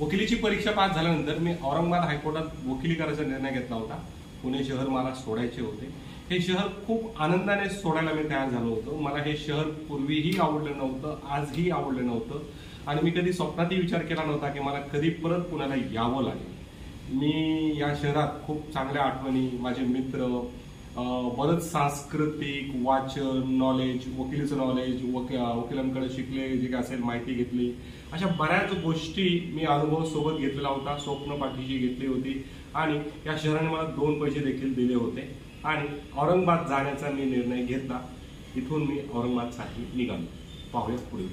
वकिलीची परीक्षा पास झाल्यानंतर मी औरंगाबाद हायकोर्टात वकिली करायचा निर्णय घेतला होता. पुणे शहर मला सोडायचे होते. हे शहर खूप आनंदाने सोडायला मी तयार झालो होतो. मला हे शहर पूर्वीही आवडलं नव्हतं आजही आवडलं नव्हतं. आणि मी कधी स्वप्नातही विचार केला नव्हता की मला कधी परत पुण्याला यावं लागेल. मी या शहरात खूप चांगल्या आठवणी माझे मित्र बरंच सांस्कृतिक वाचन नॉलेज वकिलीचं नॉलेज वकिलांकडे शिकले जे काय असेल माहिती घेतली. अशा बऱ्याच गोष्टी मी अनुभव सोबत घेतलेला होता स्वप्न पाठीशी घेतली होती आणि या शहराने मला दोन पैसे देखील दिले होते आणि औरंगाबाद जाण्याचा मी निर्णय घेतला. इथून मी औरंगाबादसाठी निघालो. पाहूया पुढे